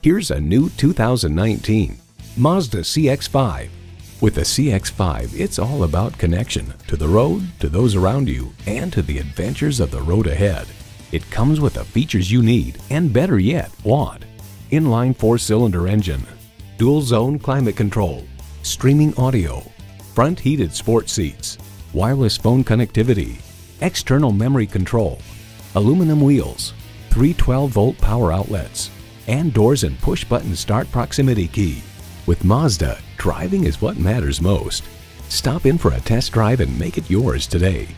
Here's a new 2019 Mazda CX-5. With the CX-5, it's all about connection to the road, to those around you, and to the adventures of the road ahead. It comes with the features you need, and better yet, want. Inline four-cylinder engine, dual zone climate control, streaming audio, front heated sport seats, wireless phone connectivity, external memory control, aluminum wheels, three 12-volt power outlets, and doors and push-button start proximity key. With Mazda, driving is what matters most. Stop in for a test drive and make it yours today.